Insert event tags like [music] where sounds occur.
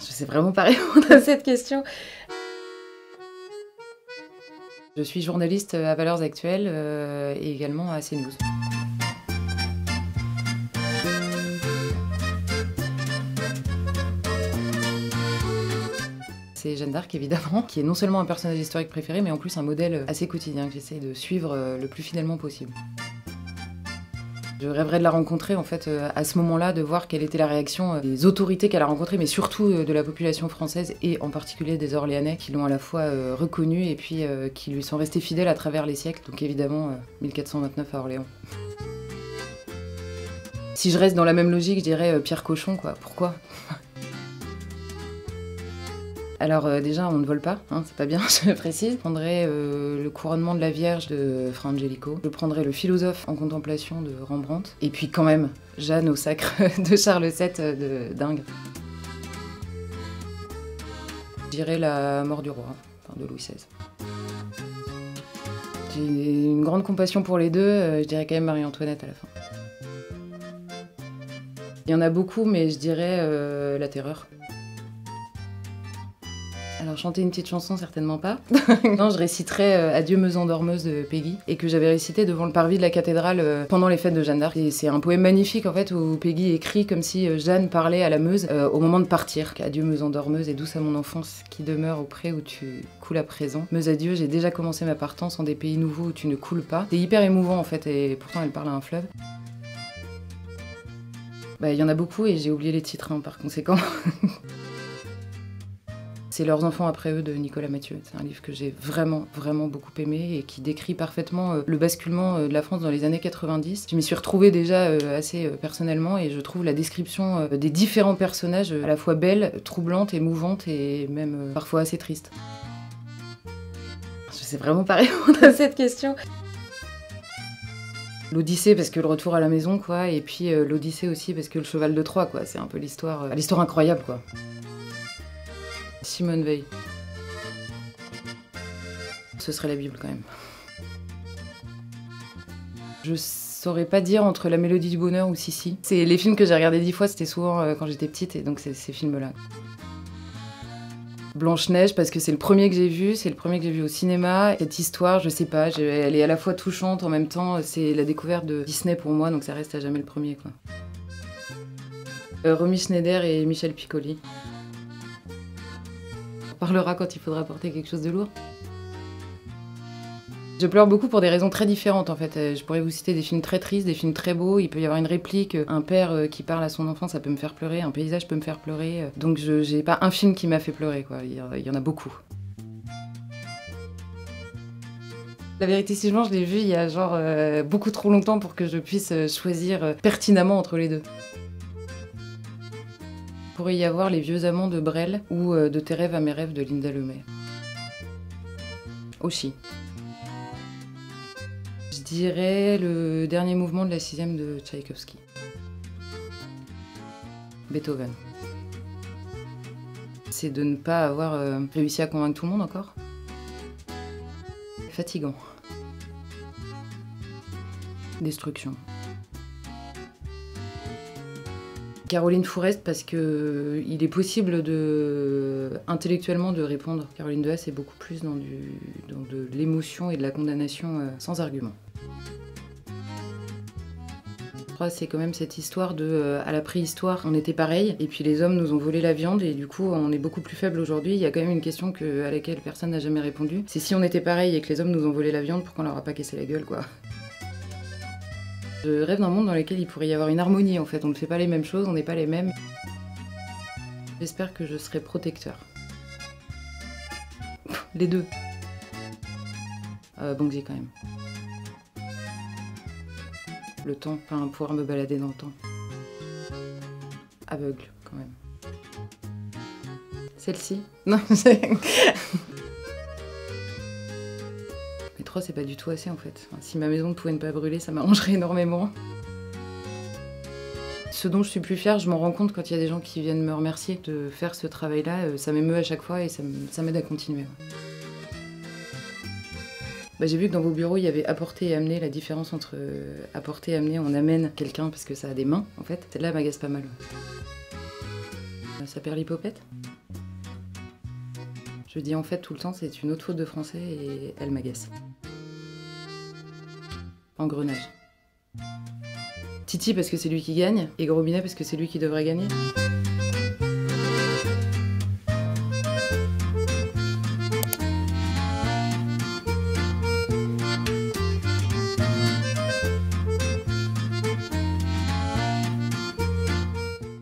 Je sais vraiment pas répondre à cette question. Je suis journaliste à Valeurs Actuelles euh, et également à CNews. C'est Jeanne d'Arc évidemment, qui est non seulement un personnage historique préféré, mais en plus un modèle assez quotidien que j'essaie de suivre euh, le plus fidèlement possible. Je rêverais de la rencontrer en fait euh, à ce moment-là, de voir quelle était la réaction euh, des autorités qu'elle a rencontrées, mais surtout de la population française et en particulier des Orléanais qui l'ont à la fois reconnue et puis qui lui sont restés fidèles à travers les siècles. Donc évidemment 1429 à Orléans. Si je reste dans la même logique, je dirais Pierre Cochon quoi. Pourquoi? Alors euh, déjà, on ne vole pas, hein, c'est pas bien, [laughs] je précise. Je prendrai euh, le couronnement de la Vierge de Fra Angelico. Je prendrai le philosophe en contemplation de Rembrandt. Et puis quand même, Jeanne au sacre [laughs] de Charles VII euh, de dingue. Je dirais la mort du roi, de Louis XVI. J'ai une grande compassion pour les deux, je dirais quand même Marie-Antoinette à la fin. Il y en a beaucoup, mais je dirais la terreur. Alors chanter une petite chanson, certainement pas. [laughs] non, je réciterai euh, Adieu Meuse endormeuse de Peggy, et que j'avais récité devant le parvis de la cathédrale euh, pendant les fêtes de Jeanne d'Arc. c'est un poème magnifique en fait où Peggy écrit comme si euh, Jeanne parlait à la Meuse au moment de partir. Adieu Meuse endormeuse et douce à mon enfance qui demeure auprès où tu coules à présent. Meuse adieu, j'ai déjà commencé ma partance en des pays nouveaux où tu ne coules pas. C'est hyper émouvant en fait et pourtant elle parle à un fleuve. Bah, il y en a beaucoup et j'ai oublié les titres hein, par conséquent. [laughs] C'est Leurs enfants après eux de Nicolas Mathieu. C'est un livre que j'ai vraiment, vraiment beaucoup aimé et qui décrit parfaitement euh, le basculement euh, de la France dans les années 90. Je m'y suis retrouvée déjà euh, assez personnellement et je trouve la description des différents personnages à la fois belle, troublante, émouvante et même parfois assez triste. Je sais vraiment pas [laughs] répondre à cette question. L'Odyssée parce que le retour à la maison quoi et puis l'Odyssée aussi parce que le cheval de Troie quoi, c'est un peu l'histoire l'histoire incroyable quoi. Simone Veil. Ce serait la Bible quand même. Je saurais pas dire entre La Mélodie du Bonheur ou Sissi. C'est les films que j'ai regardés dix fois, c'était souvent euh, quand j'étais petite, et donc c'est ces films-là. Blanche-Neige parce que c'est le premier que j'ai vu, c'est le premier que j'ai vu au cinéma. Cette histoire, je sais pas, elle est à la fois touchante, en même temps c'est la découverte de Disney pour moi, donc ça reste à jamais le premier quoi. Euh, Romy Schneider et Michel Piccoli parlera quand il faudra porter quelque chose de lourd. Je pleure beaucoup pour des raisons très différentes en fait. Euh, je pourrais vous citer des films très tristes, des films très beaux. Il peut y avoir une réplique, euh, un père euh, qui parle à son enfant, ça peut me faire pleurer, un paysage peut me faire pleurer. Donc je j'ai pas un film qui m'a fait pleurer quoi. Il y en a beaucoup. La vérité, si je l'ai vu il y a genre beaucoup trop longtemps pour que je puisse choisir pertinemment entre les deux pourrait y avoir Les vieux amants de Brel ou euh, De tes rêves à mes rêves de Linda Lemay. Aussi. Je dirais le dernier mouvement de la sixième de Tchaïkovski. Beethoven. C'est de ne pas avoir euh, réussi à convaincre tout le monde encore? Fatigant. Destruction. Caroline Fourest parce que euh, il est possible intellectuellement de répondre. Caroline Dehaas c'est beaucoup plus dans, de l'émotion et de la condamnation euh, sans argument. C'est quand même cette histoire de euh, à la préhistoire on était pareil et puis les hommes nous ont volé la viande et du coup on est beaucoup plus faible aujourd'hui. Il y a quand même une question que, à laquelle personne n'a jamais répondu. C'est si on était pareil et que les hommes nous ont volé la viande, pourquoi on leur a pas cassé la gueule quoi? Je rêve d'un monde dans lequel il pourrait y avoir une harmonie en fait. On ne fait pas les mêmes choses, on n'est pas les mêmes. J'espère que je serai protecteur. Les deux. Euh, Banksy quand même. Le temps, enfin pouvoir me balader dans le temps. Aveugle quand même. Celle-ci? Non, [laughs] c'est pas du tout assez en fait. si ma maison ne pouvait ne pas brûler, ça m'arrangerait [laughs] énormément. Ce dont je suis plus fière, je m'en rends compte quand il y a des gens qui viennent me remercier de faire ce travail-là. Euh, ça m'émeut à chaque fois et ça m'aide à continuer. Bah, j'ai vu que dans vos bureaux, il y avait apporter et amener. La différence entre euh, apporter et amener, on amène quelqu'un parce que ça a des mains en fait. Celle-là m'agace pas mal. Ça perd l'hypopète? Je dis en fait tout le temps, c'est une autre faute de français et elle m'agace. Engrenage. Titi parce que c'est lui qui gagne et Gros Binet parce que c'est lui qui devrait gagner.